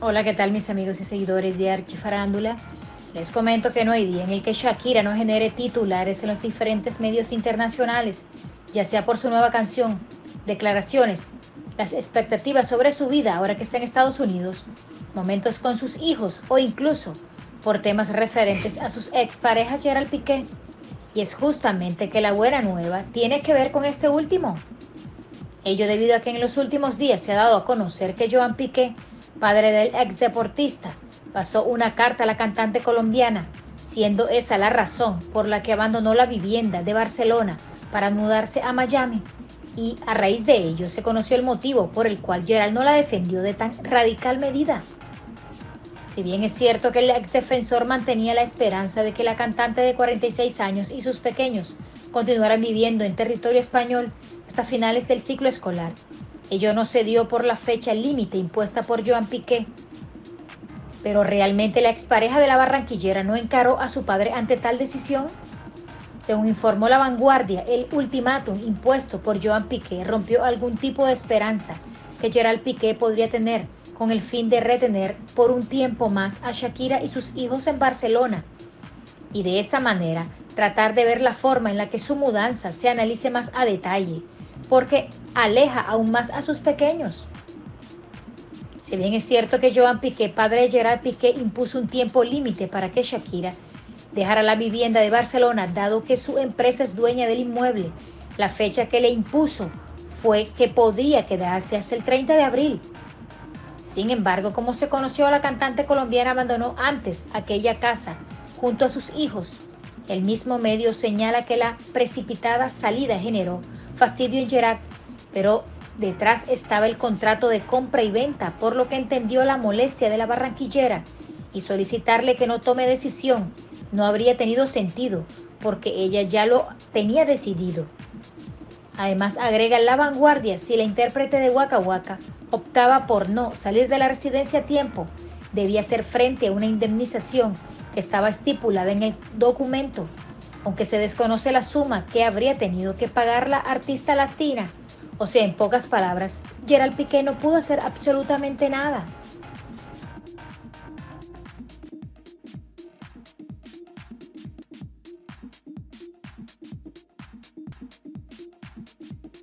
Hola, ¿qué tal mis amigos y seguidores de Archifarándula? Les comento que no hay día en el que Shakira no genere titulares en los diferentes medios internacionales, ya sea por su nueva canción, declaraciones, las expectativas sobre su vida ahora que está en Estados Unidos, momentos con sus hijos o incluso por temas referentes a sus exparejas Gerald Piqué. Y es justamente que la buena nueva tiene que ver con este último. Ello debido a que en los últimos días se ha dado a conocer que Joan Piqué padre del ex deportista, pasó una carta a la cantante colombiana, siendo esa la razón por la que abandonó la vivienda de Barcelona para mudarse a Miami. Y a raíz de ello se conoció el motivo por el cual Gerald no la defendió de tan radical medida. Si bien es cierto que el ex defensor mantenía la esperanza de que la cantante de 46 años y sus pequeños continuaran viviendo en territorio español hasta finales del ciclo escolar, Ello no se dio por la fecha límite impuesta por Joan Piqué. Pero realmente la expareja de la barranquillera no encaró a su padre ante tal decisión. Según informó La Vanguardia, el ultimátum impuesto por Joan Piqué rompió algún tipo de esperanza que Gerald Piqué podría tener con el fin de retener por un tiempo más a Shakira y sus hijos en Barcelona. Y de esa manera tratar de ver la forma en la que su mudanza se analice más a detalle porque aleja aún más a sus pequeños. Si bien es cierto que Joan Piqué, padre de Gerard Piqué, impuso un tiempo límite para que Shakira dejara la vivienda de Barcelona, dado que su empresa es dueña del inmueble, la fecha que le impuso fue que podría quedarse hasta el 30 de abril. Sin embargo, como se conoció, la cantante colombiana abandonó antes aquella casa junto a sus hijos. El mismo medio señala que la precipitada salida generó fastidio en Gerard, pero detrás estaba el contrato de compra y venta, por lo que entendió la molestia de la barranquillera y solicitarle que no tome decisión no habría tenido sentido, porque ella ya lo tenía decidido. Además, agrega la vanguardia, si la intérprete de Waka Waka optaba por no salir de la residencia a tiempo, debía hacer frente a una indemnización que estaba estipulada en el documento aunque se desconoce la suma que habría tenido que pagar la artista latina. O sea, en pocas palabras, Gerald Piqué no pudo hacer absolutamente nada.